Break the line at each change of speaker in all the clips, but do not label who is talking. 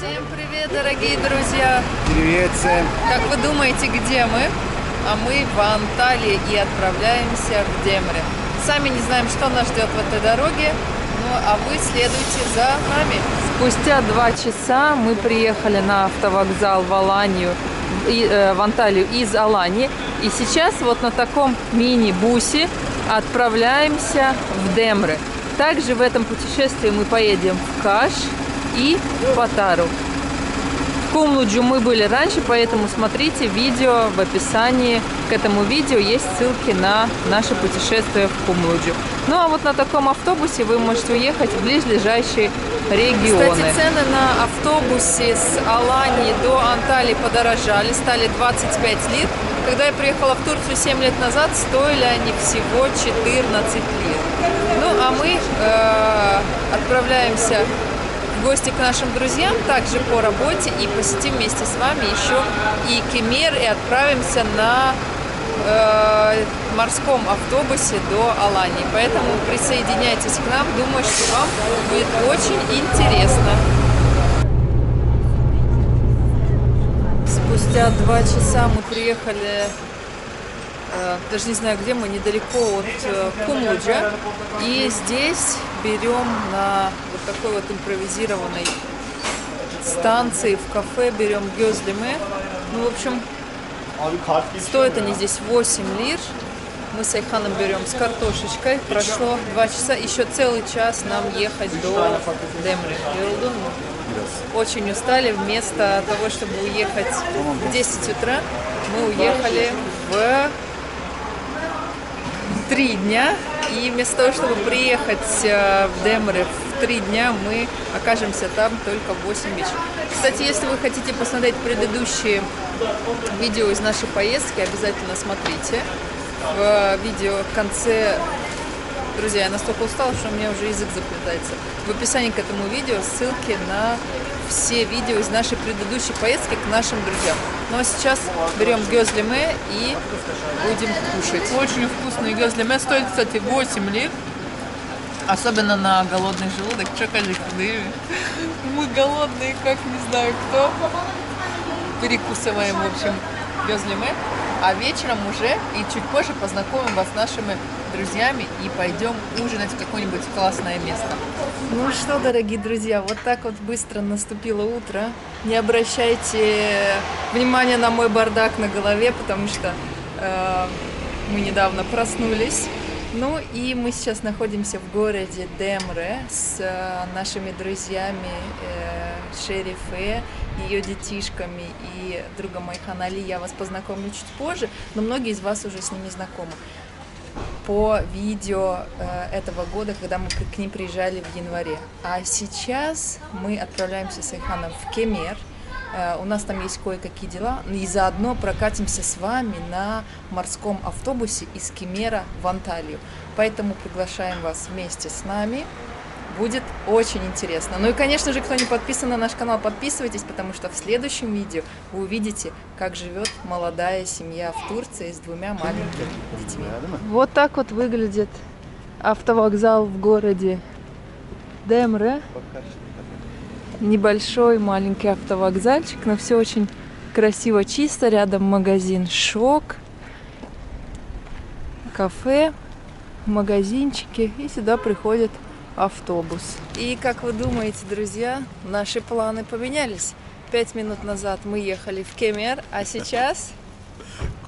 Всем привет, дорогие друзья!
Привет всем!
Как вы думаете, где мы? А мы в Анталии и отправляемся в Демре. Сами не знаем, что нас ждет в этой дороге, ну а вы следуйте за нами. Спустя два часа мы приехали на автовокзал в Аланию, э, в Анталию из Алании. И сейчас вот на таком мини-бусе отправляемся в Демры. Также в этом путешествии мы поедем в Каш и Патару. В Кумлуджу мы были раньше, поэтому смотрите видео в описании к этому видео. Есть ссылки на наше путешествие в Кумлуджу. Ну а вот на таком автобусе вы можете уехать в близлежащие регионы. Кстати, цены на автобусе с Алании до Анталии подорожали, стали 25 лир. Когда я приехала в Турцию 7 лет назад, стоили они всего 14 лир. Ну а мы э, отправляемся в гости к нашим друзьям, также по работе, и посетим вместе с вами еще и Кемер, и отправимся на э, морском автобусе до Алании. Поэтому присоединяйтесь к нам, думаю, что вам будет очень интересно. Спустя два часа мы приехали даже не знаю где мы, недалеко от э, Кумуджа. И здесь берем на вот такой вот импровизированной станции в кафе, берем гёзлиме. Ну, в общем, стоят они здесь 8 лир. Мы с Айханом берем с картошечкой. Прошло 2 часа, еще целый час нам ехать до Демры. Очень устали. Вместо того, чтобы уехать в 10 утра, мы уехали в три дня. И вместо того, чтобы приехать э, в Демре в три дня, мы окажемся там только в 8 вечера. Кстати, если вы хотите посмотреть предыдущие видео из нашей поездки, обязательно смотрите. В видео в конце Друзья, я настолько устала, что у меня уже язык заплетается. В описании к этому видео ссылки на все видео из нашей предыдущей поездки к нашим друзьям. Ну а сейчас берем гёзлеме и будем кушать. Очень вкусный гёзлеме. Стоит, кстати, 8 лир. Особенно на голодный желудок. Чокали Мы голодные, как не знаю кто. Перекусываем, в общем, гёзлеме. А вечером уже и чуть позже познакомим вас с нашими друзьями и пойдем ужинать в какое-нибудь классное место. Ну что, дорогие друзья, вот так вот быстро наступило утро. Не обращайте внимания на мой бардак на голове, потому что э, мы недавно проснулись. Ну и мы сейчас находимся в городе Демре с э, нашими друзьями э, Шерифе, ее детишками и другом Айханали. Я вас познакомлю чуть позже, но многие из вас уже с ними знакомы по видео э, этого года, когда мы к ним приезжали в январе. А сейчас мы отправляемся с Айханом в Кемер. Э, у нас там есть кое-какие дела. И заодно прокатимся с вами на морском автобусе из Кемера в Анталию. Поэтому приглашаем вас вместе с нами. Будет очень интересно. Ну и, конечно же, кто не подписан на наш канал, подписывайтесь, потому что в следующем видео вы увидите, как живет молодая семья в Турции с двумя маленькими детьми. Вот так вот выглядит автовокзал в городе Демре. Небольшой маленький автовокзальчик, но все очень красиво, чисто. Рядом магазин Шок, кафе, магазинчики. И сюда приходят автобус. И как вы думаете, друзья, наши планы поменялись. Пять минут назад мы ехали в Кемер, а сейчас...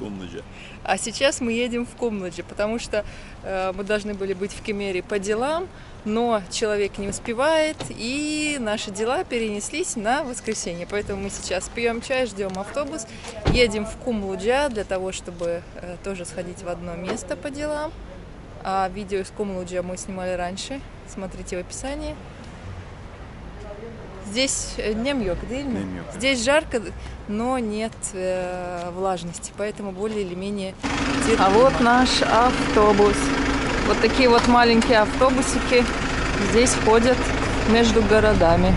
Кумнаджа.
А сейчас мы едем в Кумнаджи, потому что э, мы должны были быть в Кемере по делам, но человек не успевает, и наши дела перенеслись на воскресенье. Поэтому мы сейчас пьем чай, ждем автобус, едем в Кумлуджа для того, чтобы э, тоже сходить в одно место по делам. А видео из Кумлуджа мы снимали раньше, смотрите в описании. Здесь днем йог, Здесь жарко, но нет э, влажности, поэтому более или менее терпимо. А вот наш автобус. Вот такие вот маленькие автобусики здесь ходят между городами.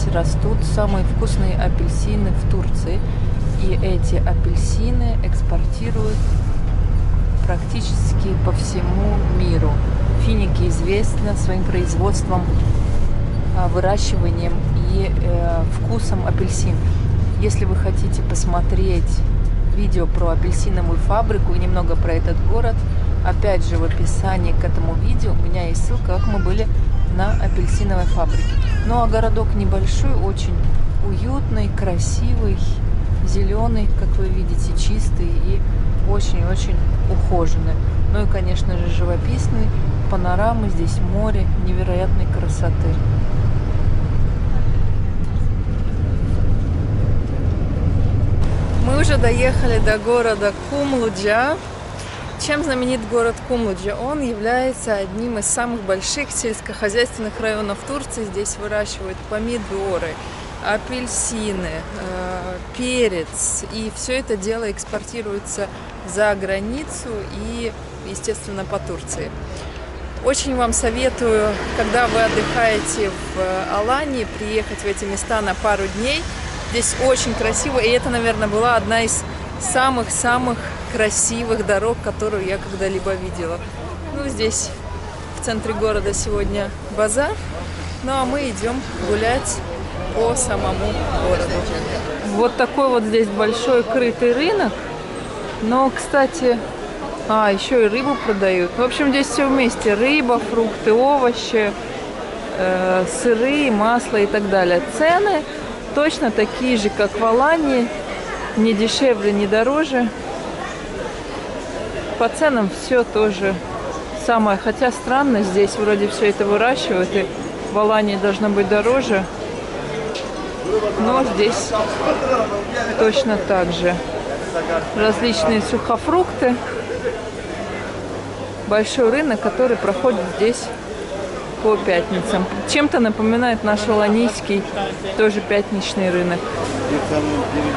Здесь растут самые вкусные апельсины в Турции. И эти апельсины экспортируют практически по всему миру. Финики известны своим производством, а, выращиванием и э, вкусом апельсин. Если вы хотите посмотреть видео про апельсиновую фабрику и немного про этот город, опять же в описании к этому видео у меня есть ссылка, как мы были на апельсиновой фабрике. Ну а городок небольшой, очень уютный, красивый, зеленый, как вы видите, чистый и очень-очень ухоженный. Ну и, конечно же, живописный, панорамы, здесь море невероятной красоты. Мы уже доехали до города Кумлуджа. Чем знаменит город Кумлуджа? Он является одним из самых больших сельскохозяйственных районов Турции. Здесь выращивают помидоры, апельсины, э, перец. И все это дело экспортируется за границу и, естественно, по Турции. Очень вам советую, когда вы отдыхаете в Алании, приехать в эти места на пару дней. Здесь очень красиво, и это, наверное, была одна из самых-самых красивых дорог, которую я когда-либо видела. Ну, здесь в центре города сегодня базар, ну а мы идем гулять по самому городу. Вот такой вот здесь большой крытый рынок. Но, кстати, а, еще и рыбу продают. В общем, здесь все вместе. Рыба, фрукты, овощи, э, сыры, масло и так далее. Цены точно такие же, как в Алании. Не дешевле, не дороже. По ценам все тоже самое. Хотя странно, здесь вроде все это выращивают. И в Алании должно быть дороже. Но здесь точно так же. Различные сухофрукты большой рынок, который проходит здесь по пятницам. Чем-то напоминает наш Аланийский, тоже пятничный рынок.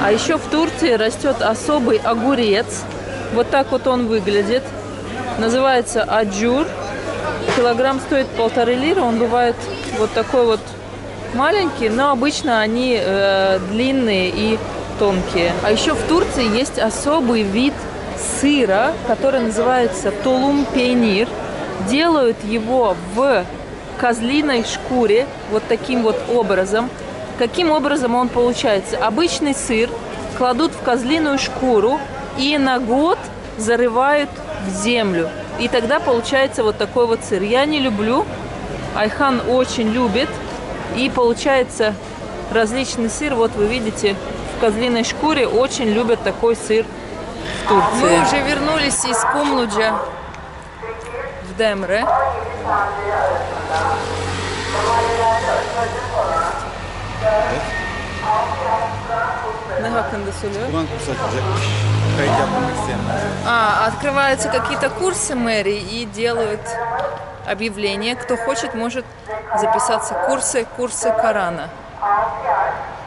А еще в Турции растет особый огурец. Вот так вот он выглядит. Называется аджур. Килограмм стоит полторы лиры. Он бывает вот такой вот маленький, но обычно они э, длинные и тонкие. А еще в Турции есть особый вид сыра, который называется толум пейнир. Делают его в козлиной шкуре, вот таким вот образом. Каким образом он получается? Обычный сыр кладут в козлиную шкуру и на год зарывают в землю. И тогда получается вот такой вот сыр. Я не люблю, Айхан очень любит. И получается различный сыр. Вот вы видите, в козлиной шкуре очень любят такой сыр в Турции. Мы уже вернулись из Кумлуджа в Демре. Ne hakkında söylüyor?
Kur'an yapmak isteyenler.
А, открываются какие-то курсы мэрии и делают объявление. Кто хочет, может записаться. Курсы, курсы Корана.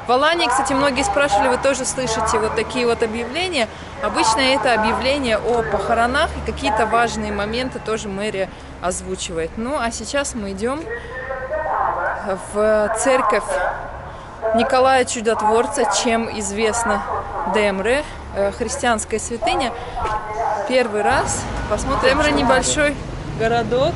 В Алании, кстати, многие спрашивали, вы тоже слышите вот такие вот объявления. Обычно это объявление о похоронах и какие-то важные моменты тоже мэрия озвучивает. Ну, а сейчас мы идем в церковь Николая Чудотворца, чем известна Демре, христианская святыня. Первый раз посмотрим. Демре небольшой городок.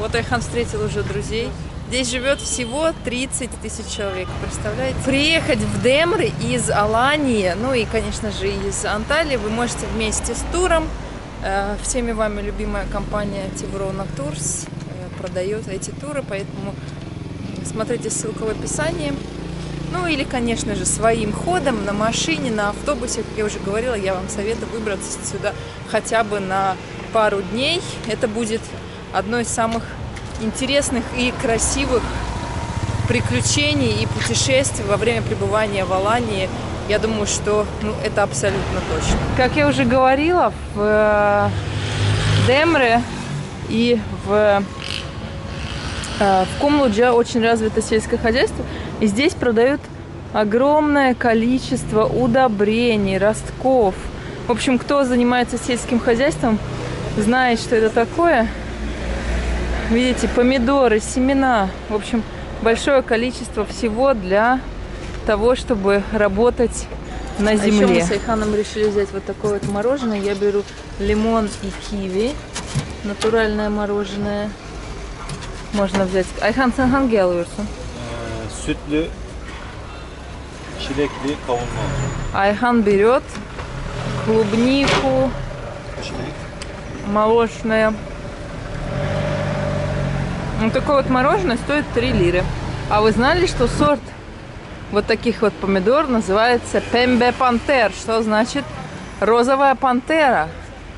Вот Айхан встретил уже друзей. Здесь живет всего 30 тысяч человек, представляете? Приехать в Демры из Алании, ну и, конечно же, из Анталии вы можете вместе с туром. Э, Всеми вами любимая компания Теврона Турс э, продает эти туры, поэтому смотрите ссылку в описании. Ну или, конечно же, своим ходом на машине, на автобусе, как я уже говорила, я вам советую выбраться сюда хотя бы на пару дней. Это будет одно из самых интересных и красивых приключений и путешествий во время пребывания в Алании. Я думаю, что ну, это абсолютно точно. Как я уже говорила, в э, Демре и в, э, в Кумлудже очень развито сельское хозяйство. И здесь продают огромное количество удобрений, ростков. В общем, кто занимается сельским хозяйством, знает, что это такое. Видите, помидоры, семена. В общем, большое количество всего для того, чтобы работать на
А еще мы
земле.
с Айханом решили взять вот такое вот мороженое. Я беру
Лимон и киви. Натуральное мороженое. Можно взять. Hangi alıyorsun?
Ee, sütlü, çilekli kavunlu olacak.
Айхан берет клубнику, молочное. Вот такое вот мороженое стоит 3 лиры. А вы знали, что сорт вот таких вот помидор называется пембе пантер, что значит розовая пантера.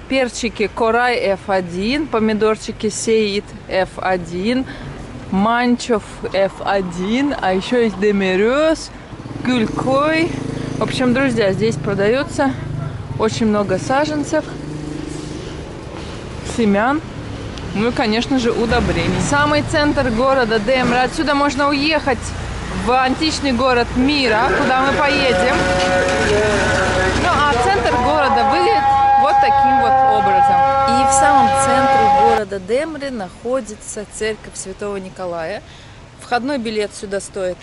Перчики Корай F1, помидорчики Сеид F1, Манчев F1, а еще есть Демерёс, Гюлькой. В общем, друзья, здесь продается очень много саженцев, семян, ну и, конечно же, удобрений. Самый центр города Демра. Отсюда можно уехать в античный город мира, куда мы поедем. Ну, а центр города выглядит вот таким вот образом.
И в самом центре города Демри находится церковь Святого Николая. Входной билет сюда стоит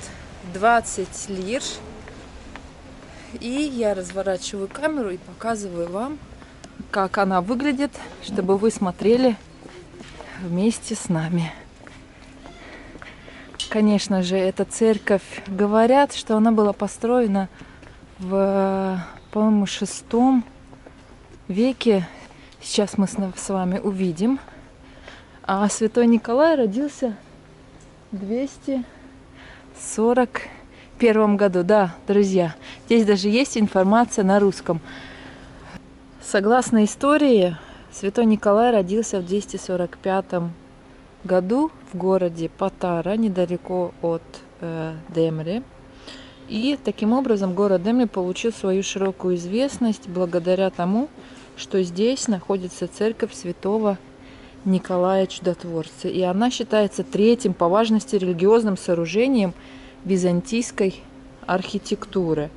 20 лир. И я разворачиваю камеру и показываю вам,
Как она выглядит, чтобы вы смотрели вместе с нами. Конечно же, эта церковь, говорят, что она была построена в, по-моему, шестом веке. Сейчас мы с вами увидим. А святой Николай родился в 241 году. Да, друзья, здесь даже есть информация на русском. Согласно истории, святой Николай родился в 245 году в городе Патара, недалеко от э, Демре. И таким образом город Демре получил свою широкую известность благодаря тому, что здесь находится церковь святого Николая Чудотворца. И она считается третьим по важности религиозным сооружением византийской архитектуры.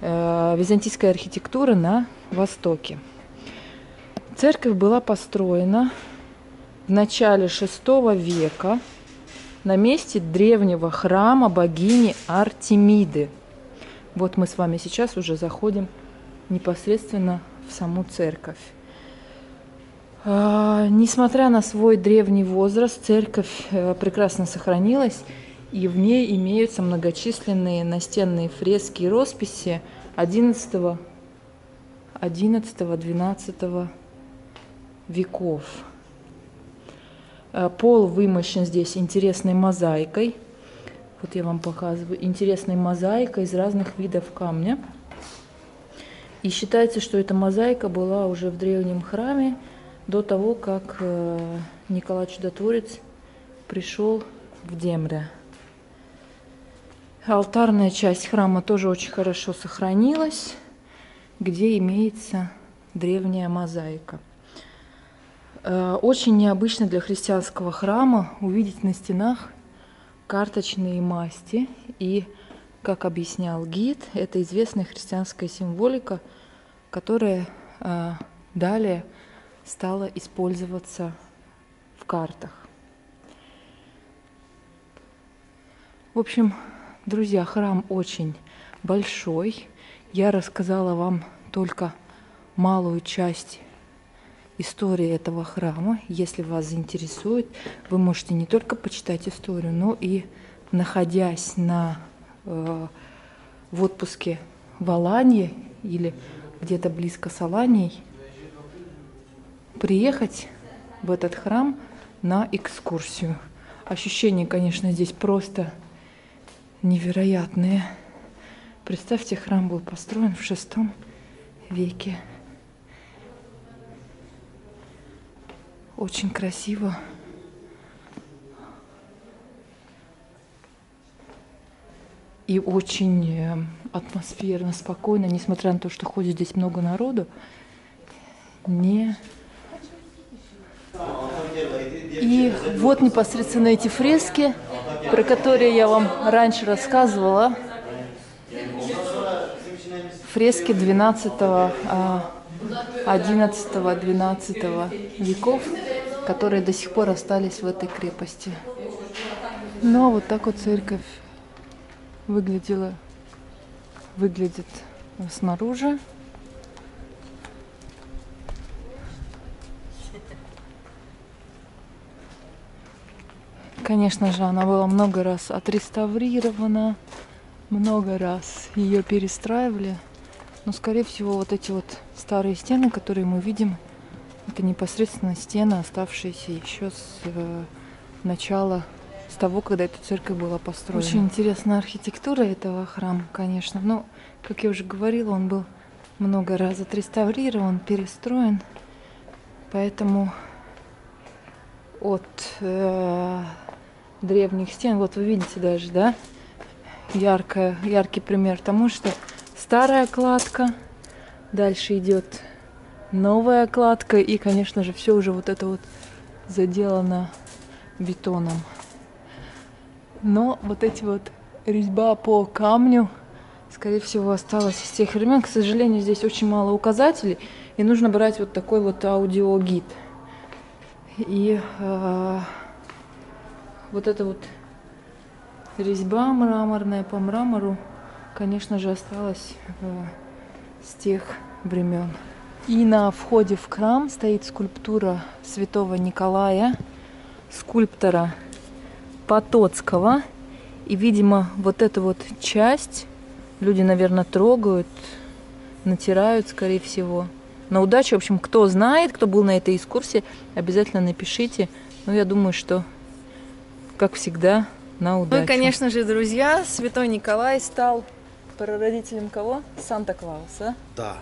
Э, византийской архитектуры на Востоке. Церковь была построена в начале VI века на месте древнего храма богини Артемиды. Вот мы с вами сейчас уже заходим непосредственно в саму церковь. А, Несмотря на свой древний возраст, церковь э, прекрасно сохранилась, и в ней имеются многочисленные настенные фрески и росписи 11 11-12 веков. Э, Пол вымощен здесь интересной мозаикой. Вот я вам показываю. Интересной мозаикой из разных видов камня. И считается, что эта мозаика была уже в древнем храме до того, как э, Николай Чудотворец пришел в Демре. Алтарная часть храма тоже очень хорошо сохранилась, где имеется древняя мозаика. Э, Очень необычно для христианского храма увидеть на стенах карточные масти. И, как объяснял гид, это известная христианская символика, которая э, далее стала использоваться в картах. В общем, друзья, храм очень большой. Я рассказала вам только малую часть истории этого храма. Если вас заинтересует, вы можете не только почитать историю, но и находясь на, э, в отпуске в Аланье или где-то близко с Аланией, приехать в этот храм на экскурсию. Ощущения, конечно, здесь просто невероятные. Представьте, храм был построен в шестом веке. Очень красиво. И очень э, атмосферно, спокойно, несмотря на то, что ходит здесь много народу, не и вот непосредственно эти фрески, про которые я вам раньше рассказывала. фрески 12 11-12 веков, которые до сих пор остались в этой крепости. Ну, а вот так вот церковь выглядела, выглядит снаружи. Конечно же, она была много раз отреставрирована, много раз ее перестраивали. Но, скорее всего, вот эти вот старые стены, которые мы видим, это непосредственно стены, оставшиеся еще с э, начала, с того, когда эта церковь была построена. Очень интересная архитектура этого храма, конечно. Но, как я уже говорила, он был много раз отреставрирован, перестроен. Поэтому от э, древних стен, вот вы видите даже, да, яркая, яркий пример тому, что старая кладка, дальше идет новая кладка и, конечно же, все уже вот это вот заделано бетоном. Но вот эти вот резьба по камню, скорее всего, осталась из тех времен. К сожалению, здесь очень мало указателей, и нужно брать вот такой вот аудиогид. И э, вот эта вот резьба мраморная по мрамору, конечно же, осталась э, с тех времен. И на входе в храм стоит скульптура святого Николая, скульптора Потоцкого. И, видимо, вот эта вот часть люди, наверное, трогают, натирают, скорее всего. На удачу, в общем, кто знает, кто был на этой экскурсии, обязательно напишите. Ну, я думаю, что, как всегда, на удачу. Ну и, конечно же, друзья, святой Николай стал прародителем кого? Санта-Клауса.
Да.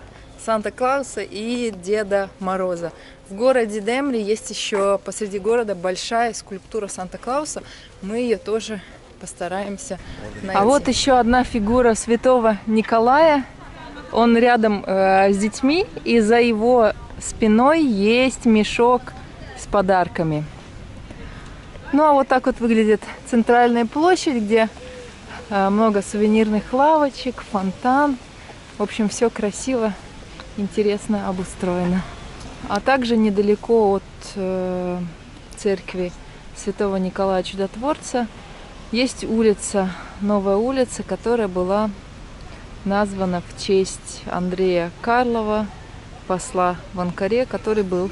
Санта-Клауса и Деда Мороза. В городе Демри есть еще посреди города большая скульптура Санта-Клауса. Мы ее тоже постараемся найти. А вот еще одна фигура святого Николая. Он рядом э, с детьми, и за его спиной есть мешок с подарками. Ну а вот так вот выглядит центральная площадь, где э, много сувенирных лавочек, фонтан. В общем, все красиво, интересно обустроено. А также недалеко от э, церкви Святого Николая Чудотворца есть улица, новая улица, которая была названа в честь Андрея Карлова, посла в Анкаре, который был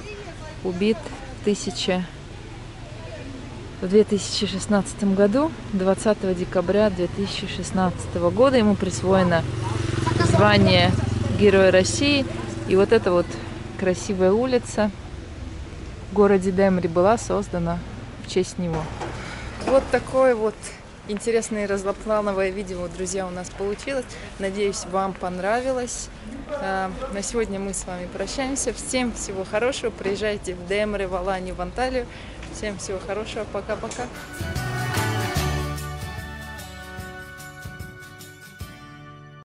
убит в 1000 в 2016 году, 20 декабря 2016 года. Ему присвоено звание Героя России. И вот эта вот красивая улица в городе Демри была создана в честь него. Вот такое вот интересное разноплановое видео, друзья, у нас получилось. Надеюсь, вам понравилось. А, на сегодня мы с вами прощаемся. Всем всего хорошего. Приезжайте в Демре, в Аланию, в Анталию. Всем всего хорошего. Пока-пока.